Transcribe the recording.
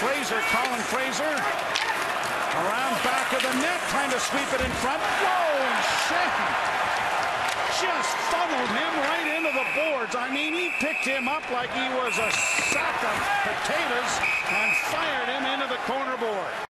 Fraser, Colin Fraser. Around back of the net, trying to sweep it in front. Whoa, and Schenn just funneled him right into the boards. I mean, he picked him up like he was a sack of potatoes